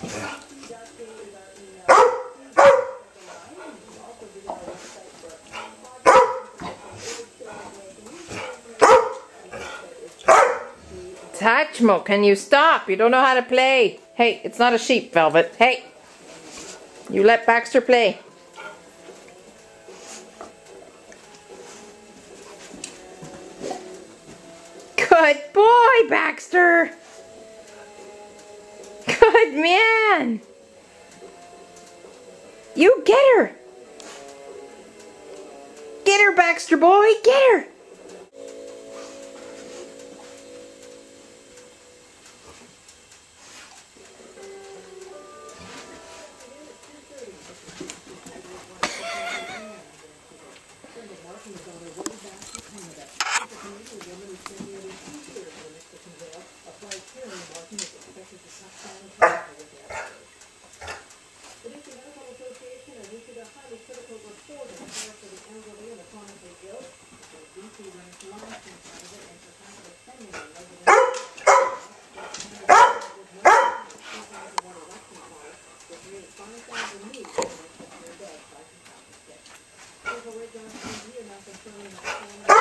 Yeah. Hatchmo, can you stop? You don't know how to play. Hey, it's not a sheep, Velvet. Hey, you let Baxter play. Good boy, Baxter. Good man. You get her. Get her, Baxter boy. Get her. husband and wife in the daughter way back to Canada. The Canadian woman is sending a teacher the way down here, not the